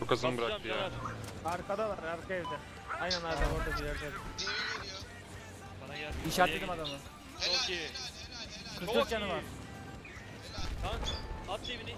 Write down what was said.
Çok azını bıraktı ya. Arkadalar arka evde. Aynen abi orada bir yerde. Bana gel. İşaretledim adamı. Çok iyi. Helal helal helal. 44 canı var. Tank at evini.